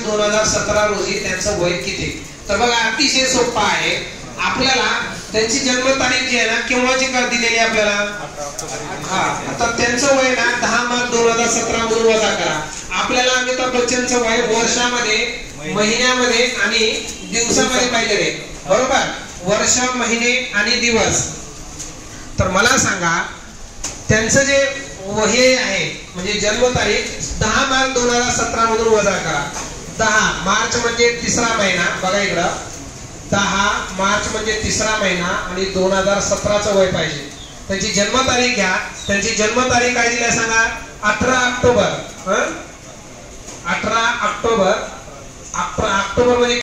दोन हजार सतरा रोजी त्यांचं वय किती? तर बघा अतिशय सोपा आहे. आपल्याला त्यांची जन्मतारीख जी आहे ना केव्हाची का दिलेली आपल्याला? हा आता त्यांचं वय ना दहा मार्च दोन हजार सतरा मधून वजा करा. आपल्याला अमिताभ बच्चनचं वय वर्षामध्ये महिन्यामध्ये आणि दिवसामध्ये पाहिजे रे बरोबर? वर्ष महिने आणि दिवस. तर मला सांगा त्यांचं जे हे आहे म्हणजे जन्मतारीख दहा मार्च दोन हजार सतरा मधून वजा करा. दहा. मार्च म्हणजे तिसरा महिना. बघा इकडं. दहा मार्च म्हणजे तिसरा महिना आणि दोन हजार सतराचं वय पाहिजे. त्यांची जन्मतारीख घ्या. त्यांची जन्मतारीख काय दिली सांगा? अठरा ऑक्टोबर. हं? अठरा ऑक्टोबर. अठरा ऑक्टोबर म्हणजे